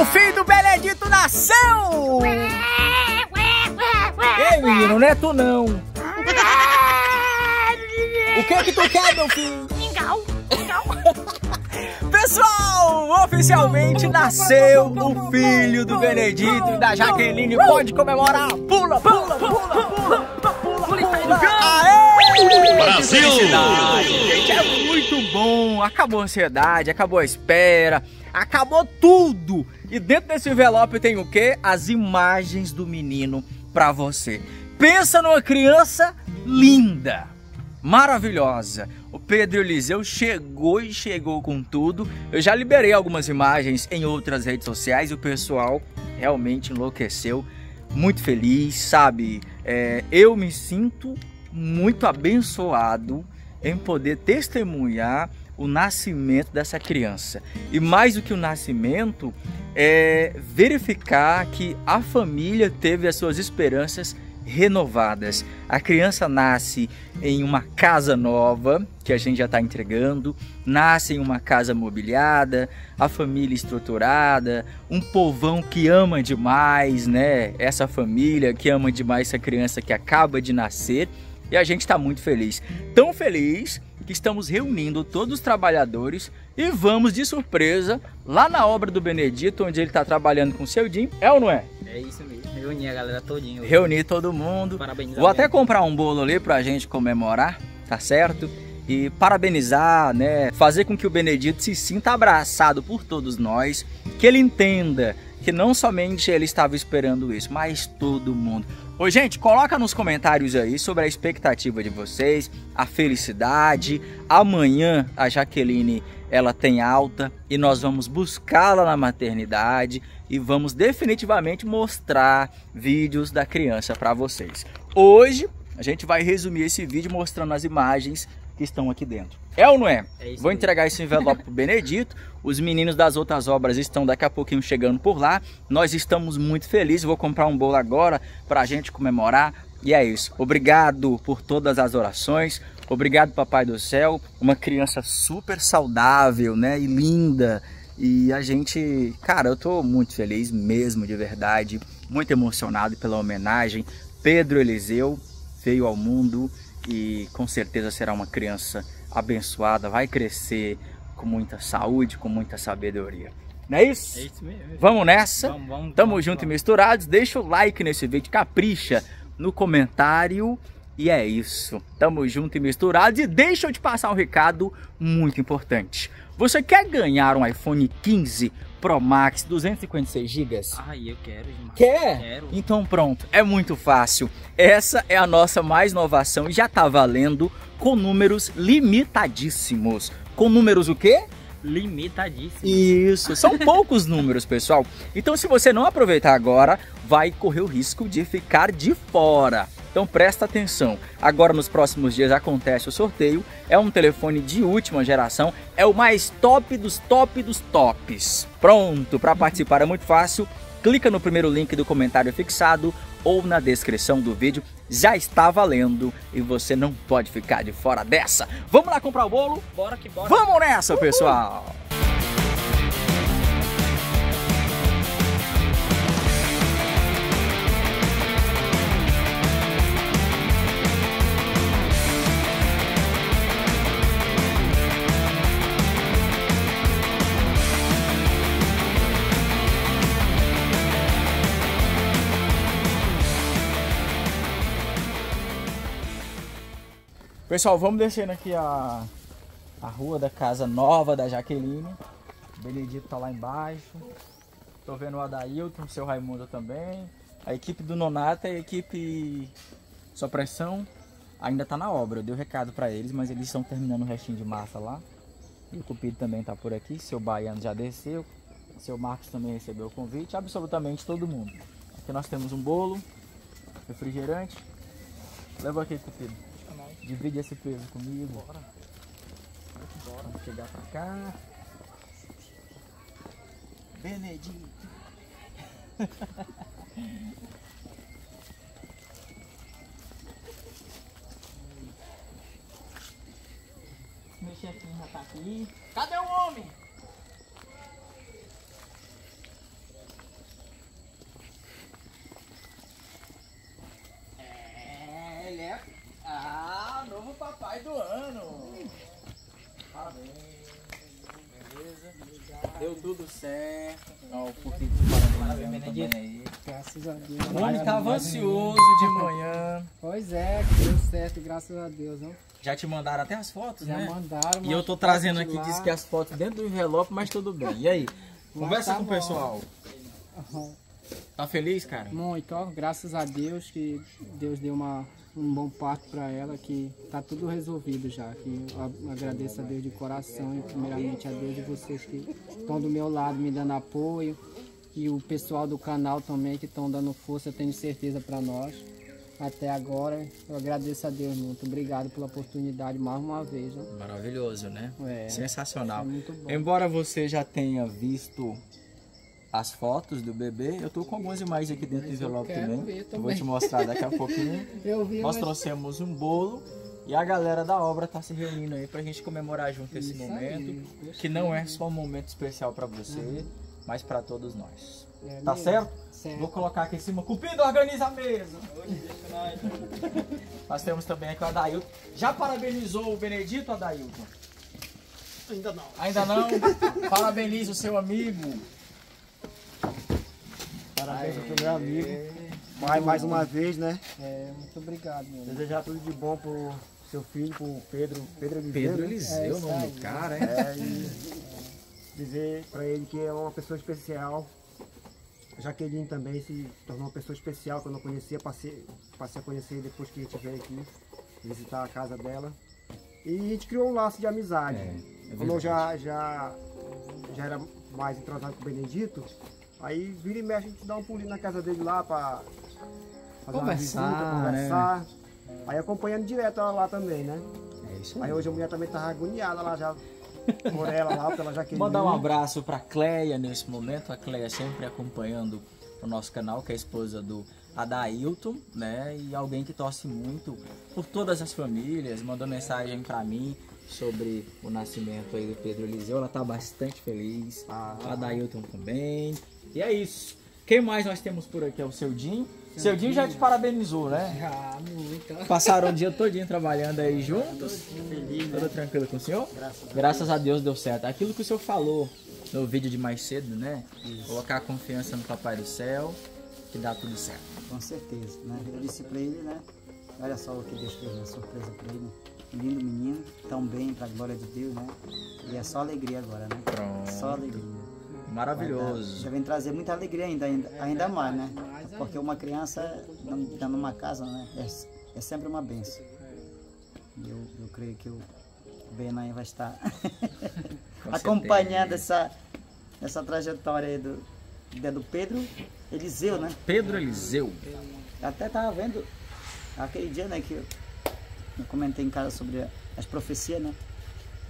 O filho do Benedito nasceu! Ei, menino, não é tu não. O que é que tu quer, meu filho? Mingau. Pessoal, oficialmente nasceu o filho do Benedito e da Jaqueline. Pode comemorar. Pula, pula, pula, pula, pula, pula. Aê! Brasil! Gente, é muito Acabou a ansiedade, acabou a espera, acabou tudo. E dentro desse envelope tem o quê? As imagens do menino pra você. Pensa numa criança linda, maravilhosa. O Pedro Eliseu chegou e chegou com tudo. Eu já liberei algumas imagens em outras redes sociais e o pessoal realmente enlouqueceu. Muito feliz, sabe? É, eu me sinto muito abençoado em poder testemunhar o nascimento dessa criança. E mais do que o nascimento, é verificar que a família teve as suas esperanças renovadas. A criança nasce em uma casa nova, que a gente já está entregando, nasce em uma casa mobiliada, a família estruturada, um povão que ama demais, né? Essa família que ama demais essa criança que acaba de nascer. E a gente está muito feliz. Tão feliz estamos reunindo todos os trabalhadores e vamos de surpresa lá na obra do Benedito, onde ele está trabalhando com o seu Jim. É ou não é? É isso mesmo. Reunir a galera todinha. hoje. Reunir todo mundo. Parabenizar Vou até comprar um bolo ali pra gente comemorar, tá certo? E parabenizar, né? Fazer com que o Benedito se sinta abraçado por todos nós, que ele entenda que não somente ele estava esperando isso, mas todo mundo. Ô, gente, coloca nos comentários aí sobre a expectativa de vocês, a felicidade. Amanhã a Jaqueline ela tem alta e nós vamos buscá-la na maternidade e vamos definitivamente mostrar vídeos da criança para vocês. Hoje a gente vai resumir esse vídeo mostrando as imagens que estão aqui dentro. É ou não é? É isso Vou mesmo. entregar esse envelope pro Benedito. Os meninos das outras obras estão daqui a pouquinho chegando por lá. Nós estamos muito felizes. Vou comprar um bolo agora para a gente comemorar. E é isso. Obrigado por todas as orações. Obrigado, Papai do Céu. Uma criança super saudável, né? E linda. E a gente, cara, eu tô muito feliz mesmo, de verdade. Muito emocionado pela homenagem. Pedro Eliseu veio ao mundo e com certeza será uma criança abençoada, vai crescer com muita saúde, com muita sabedoria. Não é isso? É isso mesmo. Vamos nessa? Vamos, vamos, Tamo vamos, junto e vamos. misturados. Deixa o like nesse vídeo, capricha no comentário. E é isso. Tamo junto e misturados. E deixa eu te passar um recado muito importante. Você quer ganhar um iPhone 15 Pro Max 256 GB? Ai, eu quero demais. Quer? Quero. Então pronto, é muito fácil. Essa é a nossa mais inovação e já tá valendo com números limitadíssimos. Com números o quê? Limitadíssimo. Isso, são poucos números, pessoal. Então, se você não aproveitar agora, vai correr o risco de ficar de fora. Então presta atenção. Agora nos próximos dias acontece o sorteio. É um telefone de última geração, é o mais top dos top dos tops. Pronto, para participar é muito fácil. Clica no primeiro link do comentário fixado ou na descrição do vídeo. Já está valendo e você não pode ficar de fora dessa. Vamos lá comprar o bolo? Bora que bora. Vamos nessa, pessoal! Pessoal, vamos descendo aqui a, a rua da casa nova da Jaqueline. O Benedito tá lá embaixo. Tô vendo o Adailton, o seu Raimundo também. A equipe do Nonata e a equipe Só Pressão ainda tá na obra. Eu dei o recado pra eles, mas eles estão terminando o restinho de massa lá. E o Cupido também tá por aqui. Seu Baiano já desceu. Seu Marcos também recebeu o convite. Absolutamente todo mundo. Aqui nós temos um bolo, refrigerante. Leva aqui, Cupido. Divide esse peso comigo. Bora. Bora. Vamos chegar pra cá. Benedito. Meu chefinho já tá aqui. Cadê o homem? Tudo certo. Ó, o pouquinho de parabéns aí. Graças a Deus. O homem tava ansioso de manhã. Pois é, deu certo, graças a Deus. Não? Já te mandaram até as fotos, Já né? mandaram. E eu tô trazendo aqui, diz que as fotos dentro do envelope, mas tudo bem. E aí? Conversa tá com o pessoal. Tá feliz, cara? Muito, ó, graças a Deus que Deus deu uma, um bom parto para ela, que tá tudo resolvido já. Que eu agradeço a Deus de coração e primeiramente a Deus e vocês que estão do meu lado me dando apoio e o pessoal do canal também que estão dando força, eu tenho certeza para nós. Até agora, eu agradeço a Deus muito. Obrigado pela oportunidade mais uma vez. Maravilhoso, né? É, Sensacional. é muito bom. Embora você já tenha visto as fotos do bebê, eu tô com algumas imagens aqui dentro do envelope também. ver Eu vou também. te mostrar daqui a pouquinho. Eu vi, Nós mas- trouxemos um bolo e a galera da obra tá se reunindo aí pra gente comemorar junto esse Isso aí, momento, gostei. que não é só um momento especial pra você, mas pra todos nós. É Tá certo? Certo. Vou colocar aqui em cima. Cupido, organiza a mesa. Nós temos também aqui o Adailton. Já parabenizou o Benedito, Adailton? Ainda não. Ainda não? Parabenize o seu amigo. Parabéns ao meu amigo. Mais, mais uma vez, né? É, muito obrigado, meu. Desejar tudo de bom pro seu filho, pro Pedro, Pedro Eliseu. Pedro né? Eliseu, É, o nome do cara, hein? É, e dizer pra ele que é uma pessoa especial. Jaqueline também se tornou uma pessoa especial que eu não conhecia, passei, passei a conhecer depois que a gente veio aqui visitar a casa dela. E a gente criou um laço de amizade. É, é Como eu já, já, já era mais entrosado com o Benedito, aí vira e mexe a gente dá um pulinho na casa dele lá pra Conversar, visita, conversar. Aí acompanhando direto ela lá também, né? É isso Aí hoje a mulher também tava agoniada lá já por ela lá, porque ela já queria. Mandar um abraço pra Cleia nesse momento. A Cleia sempre acompanhando o nosso canal, que é a esposa do Adailton, né? E alguém que torce muito por todas as famílias. Mandou mensagem pra mim sobre o nascimento aí do Pedro Eliseu. Ela tá bastante feliz. Ah. O Adailton também. E é isso. Quem mais nós temos por aqui? É o seu Dinho. Seu Dinho já te parabenizou, né? Ah, muito. Passaram o dia todinho trabalhando aí juntos. Tudo tranquilo com o senhor? Graças a Deus deu certo. Aquilo que o senhor falou no vídeo de mais cedo, né? Colocar a confiança no Papai do Céu, que dá tudo certo. Com certeza, né? Eu disse pra ele, né? Olha só o que Deus fez uma surpresa pra ele. Lindo menino, tão bem, pra glória de Deus, né? E é só alegria agora, né? Pronto. Só alegria. Maravilhoso. Já vem trazer muita alegria ainda, ainda, ainda mais, né? Porque uma criança tá numa casa, né? É, é sempre uma benção. Eu, eu creio que o Benan vai estar Com acompanhando essa, essa trajetória aí do, da do Pedro Eliseu, né? Pedro Eliseu. Eu até estava vendo aquele dia, né, que eu comentei em casa sobre as profecias, né?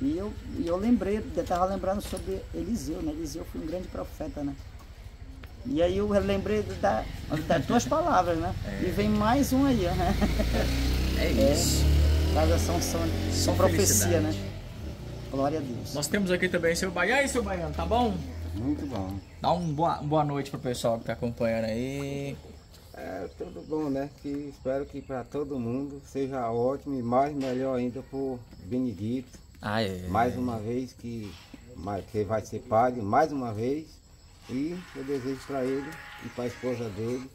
E eu, e eu lembrei, eu estava lembrando sobre Eliseu, né? Eliseu foi um grande profeta, né? E aí eu lembrei da, das tuas palavras, né? E vem mais um aí, ó, né? É isso. Cada são, são, são profecia, né? Glória a Deus. Nós temos aqui também seu Baiano. E aí, seu Baiano, tá bom? Muito bom. Dá um boa, boa noite pro pessoal que tá acompanhando aí. É tudo bom, né? Que espero que para todo mundo seja ótimo e mais melhor ainda por Benedito. Ah, é. Mais uma vez que, que vai ser padre, mais uma vez. E eu desejo para ele e para a esposa dele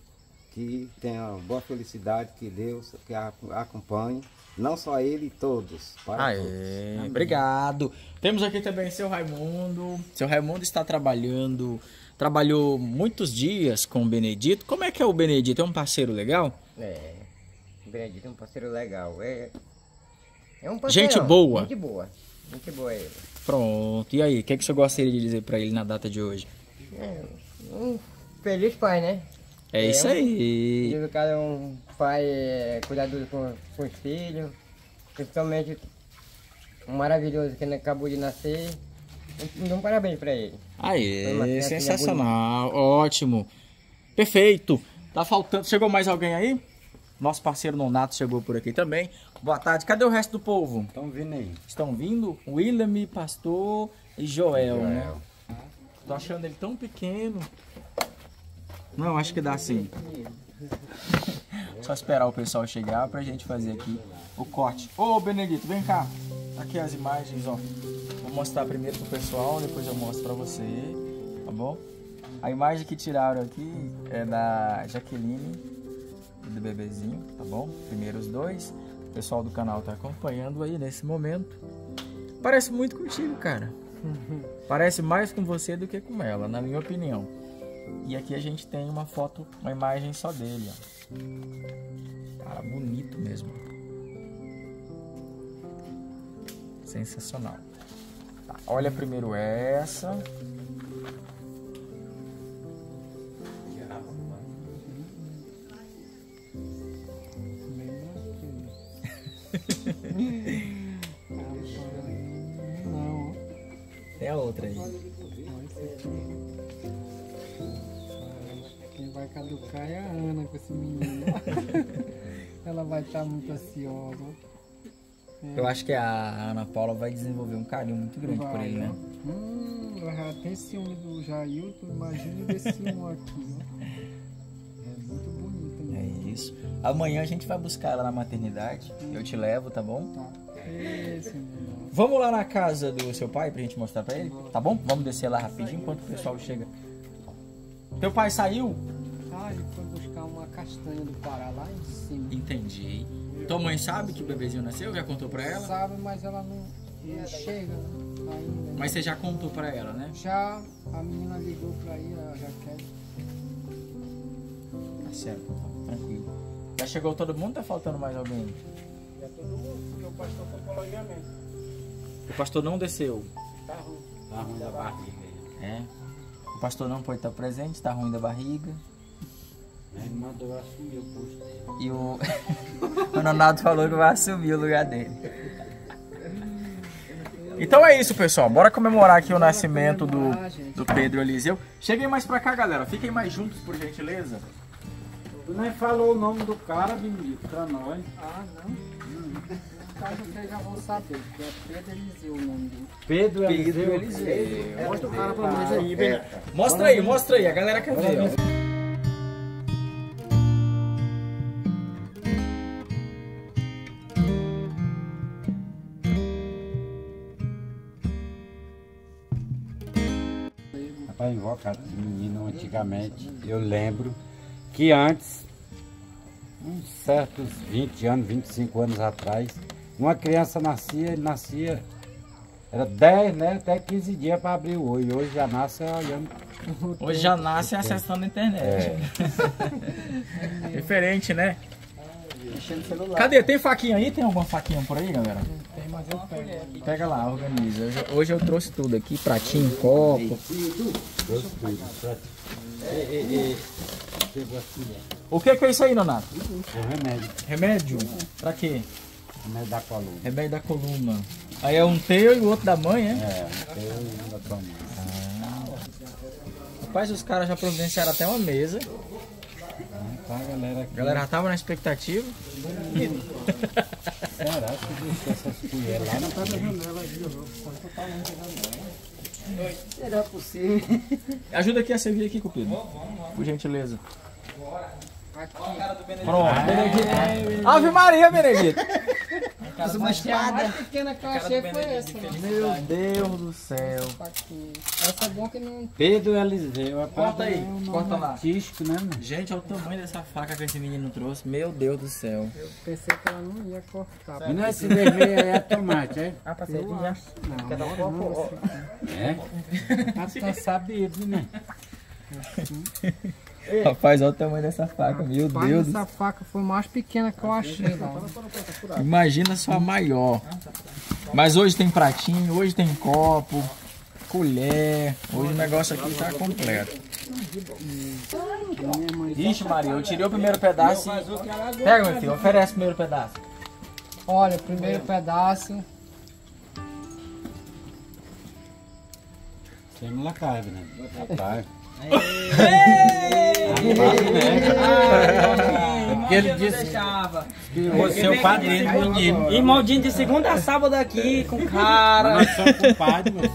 que tenha boa felicidade, que Deus que a acompanhe. Não só ele, todos. Para todos. Aê, obrigado. Temos aqui também seu Raimundo. Seu Raimundo está trabalhando, trabalhou muitos dias com o Benedito. Como é que é o Benedito? É um parceiro legal? É, o Benedito é um parceiro legal. É, é um. Gente boa. Gente boa. Gente boa ele. Pronto. E aí, o que, é que você gostaria de dizer para ele na data de hoje? É, um feliz pai, né? É, É, isso um- aí. Diz o cara é um pai é, cuidadoso com, com os filhos. Principalmente um maravilhoso que acabou de nascer. Um, um parabéns pra ele. Festa sensacional. Ótimo. Perfeito. Tá faltando. Chegou mais alguém aí? Nosso parceiro Nonato chegou por aqui também. Boa tarde. Cadê o resto do povo? Estão vindo aí. Estão vindo? William, Pastor e Joel, né? Tô achando ele tão pequeno. Não, acho que dá sim. Só esperar o pessoal chegar pra gente fazer aqui o corte. Ô, Benedito, vem cá. Aqui as imagens, ó. Vou mostrar primeiro pro pessoal, depois eu mostro pra você. tá bom? A imagem que tiraram aqui é da Jaqueline do bebezinho, tá bom? Primeiros dois. O pessoal do canal tá acompanhando aí nesse momento. Parece muito contigo, cara. Parece mais com você do que com ela, na minha opinião. E aqui a gente tem uma foto, uma imagem só dele, ó. Cara, bonito mesmo. Sensacional. Tá, olha primeiro essa. Muito ansiosa. Eu acho que a Ana Paula vai desenvolver um carinho muito grande por Vai, ele, né? ó. Hum, ela já tem ciúme do Jailton, imagina desse um aqui, ó. É muito bonito, É né? isso. Amanhã a gente vai buscar ela na maternidade. Eu te levo, tá bom? Tá. Esse menino. Vamos lá na casa do seu pai pra gente mostrar pra ele? Tá bom? Vamos descer lá rapidinho enquanto o pessoal chega. Teu pai saiu? Ah, ele foi buscar castanha do Pará lá em cima. Entendi. Tua mãe sabe que o bebezinho nasceu? Já contou pra ela? Sabe, mas ela não, não chega ainda. Mas você já contou pra ela, né? Já a menina ligou pra ir, ela já quer. Tá certo, então, tranquilo. Já chegou todo mundo ou tá faltando mais alguém? Já todo mundo, porque o pastor foi pro alojamento. O pastor não desceu. Tá ruim. Tá ruim da barriga. É. O pastor não pode estar presente, tá ruim da barriga. Ele mandou assumir o posto dele. E o. o Nonato falou que vai assumir o lugar dele. Então é isso, pessoal. Bora comemorar aqui o nascimento do, do Pedro Eliseu. Cheguem mais pra cá, galera. Fiquem mais juntos, por gentileza. Tu nem falou o nome do cara, Benedito, pra nós. Ah, não? No caso vocês já vão saber, que é Pedro Eliseu o nome dele. Pedro Pedro Eliseu. Eliseu. Mostra o cara pra nós aí, bem. Mostra aí, mostra aí. A galera quer ver. ó. Rapaz, invocado de menino antigamente, eu lembro que antes, uns certos 20 anos, 25 anos atrás, uma criança nascia, ele nascia, era 10, né, até 15 dias para abrir o olho. Hoje já nasce olhando. Hoje já nasce acessando a internet. Diferente, né? Cadê? Tem faquinha aí? Tem alguma faquinha por aí, galera? Tem, mas eu pego. Pega lá, organiza. Hoje, eu trouxe tudo aqui, pratinho, copo. O que, que é isso aí, Nonato? É um remédio, Remédio? Pra quê? remédio da coluna. Remédio da coluna. Aí é um teu e o outro da mãe, é? É, eu e da tua mãe. Rapaz, os caras já providenciaram até uma mesa. Tá, galera aqui. A galera já tava na expectativa. Será que deixou essas colheres lá? Não tá na janela Será possível? Ajuda aqui a servir aqui, Cupido. Por gentileza. Pronto. Ave Maria, Benedito. Uma A espada. mais pequena que eu achei foi essa. né? Meu Deus do céu. Essa é bom que não. Pedro Eliseu, rapaz, Corta aí, é corta lá. artístico, né, mano? Gente, olha o tamanho dessa faca que esse menino trouxe. Meu Deus do céu. Eu pensei que ela não ia cortar. E não é esse vermelho aí é tomate, é? Ah, pra Eu acho. Não, Quer dar um copo? É? Ah, tá sabido, né? Rapaz, olha o tamanho dessa faca. Meu Pai, Deus essa faca foi mais pequena que eu achei lá. Imagina só a maior. Mas hoje tem pratinho, hoje tem copo, colher. Hoje o negócio aqui tá completo. Ixi, Maria, eu tirei o primeiro pedaço. e- Pega, meu filho, oferece o primeiro pedaço. Olha, primeiro pedaço. Tem molecagem, né? Porque ele disse que você é o padrinho do menino. Irmãozinho de segunda a sábado aqui com cara. Nós somos compadres, meu.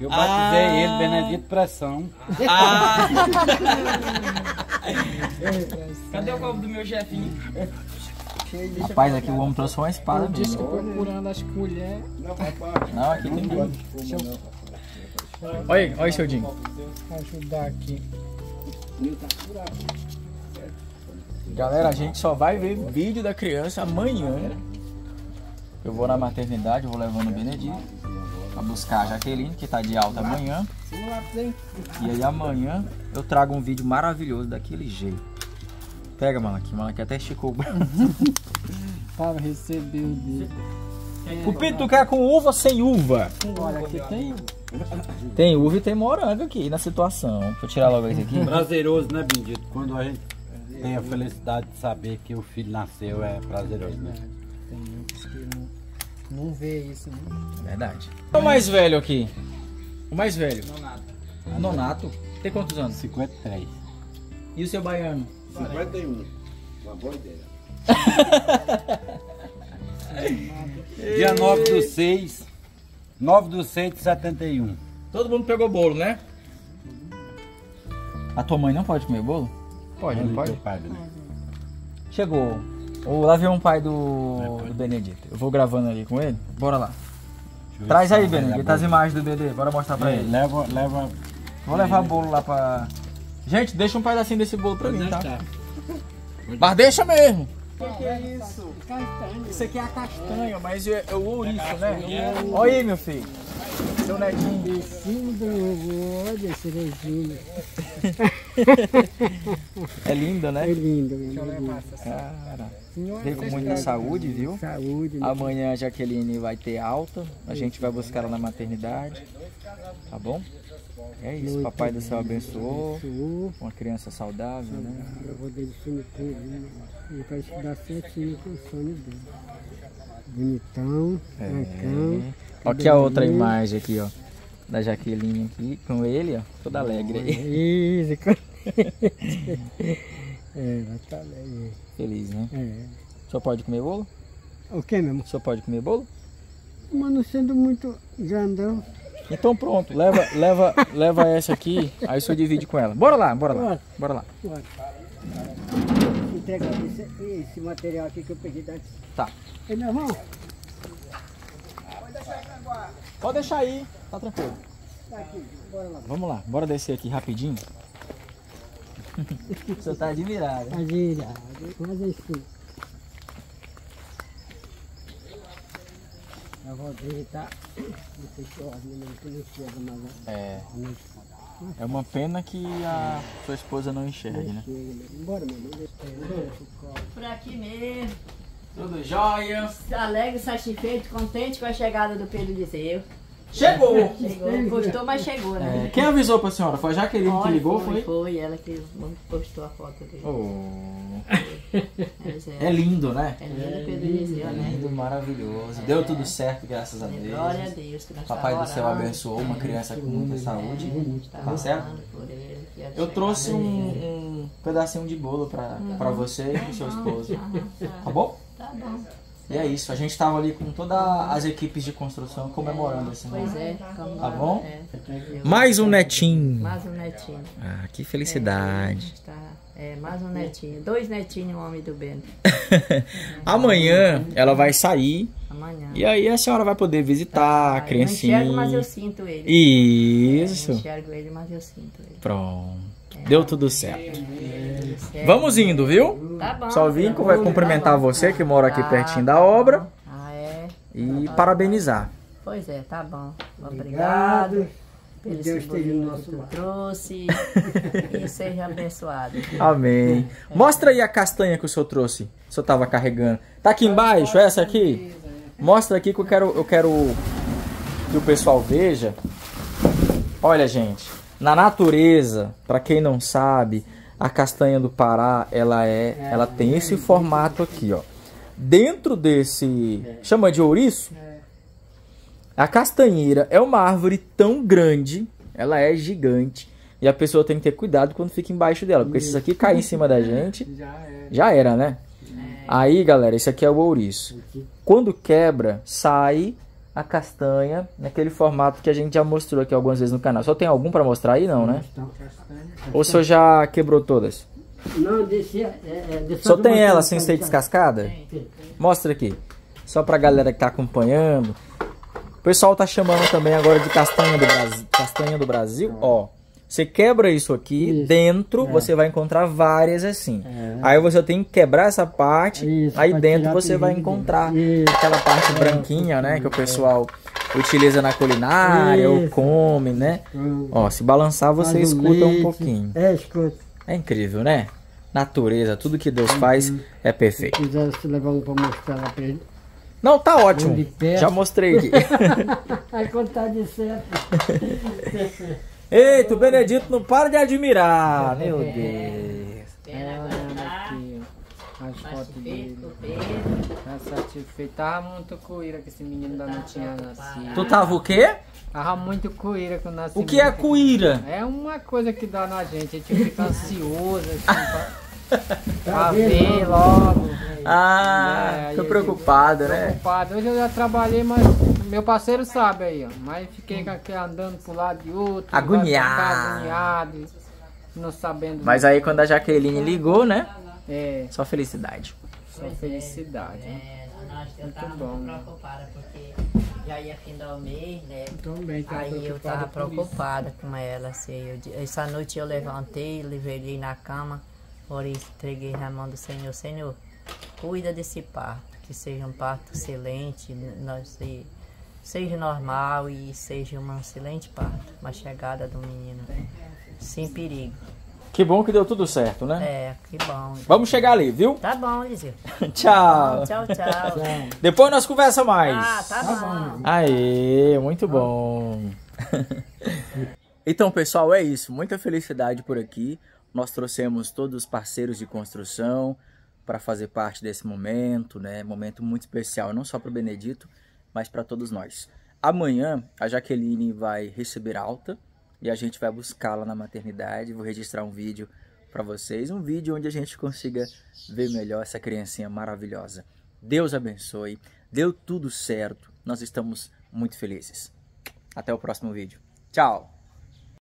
Eu batizei ele, Benedito Pressão. Ah. Cadê o copo do meu chefinho? Rapaz, aqui o homem trouxe uma espada Eu disse que procurando as colheres. Não, aqui tem. Olha aí, olha aí, seu Dinho. ajudar aqui. Galera, a gente só vai ver vídeo da criança amanhã. Eu vou na maternidade, eu vou levando o Benedito pra buscar a Jaqueline, que tá de alta amanhã. E aí amanhã eu trago um vídeo maravilhoso daquele jeito. Pega, Malaki, Malaki até esticou o braço. Para receber o dele. Cupito, tu quer com uva ou sem uva? Olha, aqui tem Tem uva e tem morango aqui na situação. Deixa eu tirar logo esse aqui. Prazeroso, né, Bendito? Quando a gente tem a felicidade de saber que o filho nasceu, é prazeroso, né? Tem muitos que não, não vê isso, né? Verdade. O mais velho aqui? O mais velho? Nonato. Nonato? Tem quantos anos? 53. E o seu baiano? 51. Uma boa ideia. Dia 9 do 6. 9 do 6 de 71. Todo mundo pegou bolo, né? A tua mãe não pode comer bolo? Pode, não Ali pode? pai, né? Chegou. O, lá vem um pai do, do Benedito. Eu vou gravando ali com ele. Bora lá. Traz aí, Benedito, as imagens do BD. Bora mostrar pra É, ele. leva, leva. Vou levar bolo lá pra. Gente, deixa um pedacinho desse bolo pra mim, tá? Mas deixa mesmo. O que, que é isso? Isso aqui é a castanha, mas é, é o ouriço, né? Olha aí, meu filho. Seu netinho. Beijinho do vovô, olha esse beijinho. É lindo, né? É lindo, lindo. lindo. Cara, veio com muita saúde, viu? Saúde, né? Amanhã a Jaqueline vai ter alta. A gente vai buscar ela na maternidade. Tá bom? É isso. Papai do céu abençoou. Uma criança saudável, né? eu vou fino tudo, né? Ele vai estudar certinho com o sonho dele. Bonitão, brancão. Ó, aqui a outra imagem aqui, ó. Da Jaqueline aqui, com ele, ó. Toda alegre aí. Isso, É, vai estar alegre. Feliz, né? É. O senhor pode comer bolo? O que mesmo? Senhor pode comer bolo? Mas não sendo muito grandão. Então pronto, leva, leva, leva essa aqui, aí o senhor divide com ela. Bora lá, bora lá. Bora. Bora lá. Entregar esse, esse material aqui que eu peguei da. Tá. Ei, meu irmão, Pode deixar aí, tá tranquilo. tá aqui, bora lá. Vamos lá, bora descer aqui rapidinho. o senhor tá admirado. A gira, mas assim. A avó dele tá. Não sei se ordem, não, chega mais. né? É, é uma pena que a sua esposa não enxergue, né? Bora, meu irmão, Por aqui mesmo. Tudo jóia. Alegre, satisfeito, contente com a chegada do Pedro Liseu. Chegou! Chegou, custou, mas chegou, É, né? quem avisou pra senhora? Foi a Jaqueline que Olha, ligou, foi? foi? Foi, ela que postou a foto dele. Oh, Mas é lindo, né? É lindo Pedro Liseu, né? Lindo, maravilhoso. Deu tudo certo, graças a Glória a Deus. Deus que nós Papai do céu abençoou uma criança com muita saúde. Está Tá certo? orando por ele, que a Eu trouxe um, um pedacinho de bolo pra, pra você e pro seu esposo. Tá bom? Tá bom. E é isso, a gente tava ali com todas as equipes de construção comemorando esse Pois momento. é. como- Tá bom? é. Mais um netinho. Mais um netinho. Ah, que É, felicidade. tá. É, mais um netinho. Dois netinhos, o homem do bem. Amanhã ela vai sair Amanhã. e aí a senhora vai poder visitar a Ah, eu criancinha. Não enxergo, mas eu sinto ele. Eu Isso. não enxergo ele, mas eu sinto ele. Pronto. Deu tudo certo. Certo? Vamos indo, viu? Tá bom. Só vim que vai Tá cumprimentar bom. você que mora aqui Tá. pertinho da obra Ah, é? e parabenizar. Pois é, tá bom. Obrigado. Pelo Deus esteja no nosso que trouxe. e seja abençoado. Amém. Mostra aí a castanha que o senhor trouxe. O senhor tava carregando. Tá aqui embaixo, essa aqui? Mostra aqui que eu quero, eu quero que o pessoal veja. Olha, gente, na natureza, para quem não sabe, a castanha do Pará, ela é, ela tem esse formato aqui, ó. Dentro desse, chama de ouriço? A castanheira é uma árvore tão grande, ela é gigante, e a pessoa tem que ter cuidado quando fica embaixo dela, porque se isso aqui cair em cima da gente, Já é. já era, né? Aí, galera, esse aqui é o ouriço. Quando quebra, sai a castanha naquele formato que a gente já mostrou aqui algumas vezes no canal. Só tem algum pra mostrar aí, não, né? Ou o senhor já quebrou todas? Não, deixa. É, é, deixa Só eu tem mostrar ela sem ser descascada? Mostra aqui. Só pra galera que tá acompanhando. O pessoal tá chamando também agora de castanha do Brasil. castanha do Brasil, ó. Você quebra isso aqui, dentro você vai encontrar várias assim. Aí você tem que quebrar essa parte, Isso, aí dentro você vai encontrar Isso. aquela parte branquinha, né, que o pessoal utiliza na culinária ou Isso. come, né? Ó, se balançar você escuta um pouquinho. É, escuta. É incrível, né? Natureza, tudo que Deus faz é Se perfeito. quiser se levar um pra mostrar lá pra ele. Não, tá ótimo. Já mostrei aqui. Aí quando tá de certo. Eita, o Benedito não para de admirar. Meu Deus. É, olhando aqui, ó. As fotos dele. Tá satisfeito. Tava muito coíra que esse menino ainda não tinha nascido. Tu tava o quê? Tava muito coíra com o nascimento. O que é cuíra? É uma coisa que dá na gente. A gente fica ansioso assim, pra, pra ver logo. Ah, É, aí tô preocupado, né? Preocupado. Hoje eu já trabalhei, mas meu parceiro sabe aí, ó. Mas fiquei com aquele andando pro lado de outro. Agoniado. agoniado. Não sabendo. Mas aí quando a Jaqueline ligou, né? É, Só felicidade. só felicidade. né? É, nós eu Muito bom. preocupada porque já ia findar o mês, né? Também tava Aí eu tava por isso. preocupada com ela, assim, eu essa noite eu levantei, levei na cama, orei, entreguei na mão do Senhor, Senhor, cuida desse parto, que seja um parto excelente, n- nós, se- seja normal e seja um excelente parto, uma chegada do menino, sem perigo. Que bom que deu tudo certo, né? É, que bom. Vamos chegar ali, viu? Tá bom, Lizio. Tchau. Tchau, tchau. Depois nós conversa mais. Ah, tá bom. Aê, muito bom. então, pessoal, é isso. Muita felicidade por aqui. Nós trouxemos todos os parceiros de construção para fazer parte desse momento, né? Momento muito especial, não só para o Benedito, mas para todos nós. Amanhã a Jaqueline vai receber alta e a gente vai buscá-la na maternidade. Vou registrar um vídeo para vocês, um vídeo onde a gente consiga ver melhor essa criancinha maravilhosa. Deus abençoe. Deu tudo certo. Nós estamos muito felizes. Até o próximo vídeo. Tchau.